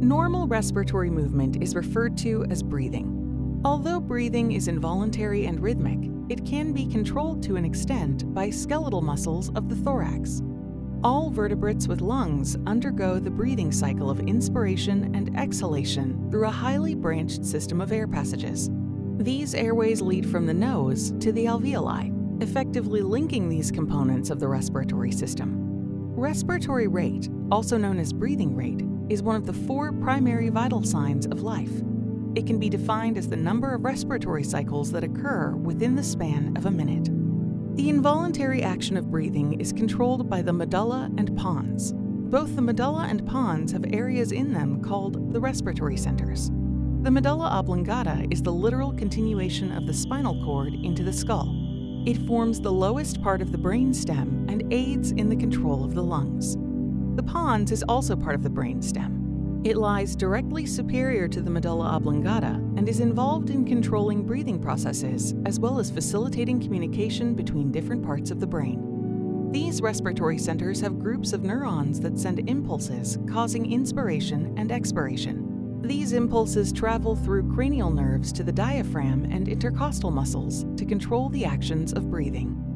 Normal respiratory movement is referred to as breathing. Although breathing is involuntary and rhythmic, it can be controlled to an extent by skeletal muscles of the thorax. All vertebrates with lungs undergo the breathing cycle of inspiration and exhalation through a highly branched system of air passages. These airways lead from the nose to the alveoli, effectively linking these components of the respiratory system. Respiratory rate, also known as breathing rate, is one of the four primary vital signs of life. It can be defined as the number of respiratory cycles that occur within the span of a minute. The involuntary action of breathing is controlled by the medulla and pons. Both the medulla and pons have areas in them called the respiratory centers. The medulla oblongata is the literal continuation of the spinal cord into the skull. It forms the lowest part of the brain stem and aids in the control of the lungs. The pons is also part of the brain stem. It lies directly superior to the medulla oblongata and is involved in controlling breathing processes as well as facilitating communication between different parts of the brain. These respiratory centers have groups of neurons that send impulses, causing inspiration and expiration. These impulses travel through cranial nerves to the diaphragm and intercostal muscles to control the actions of breathing.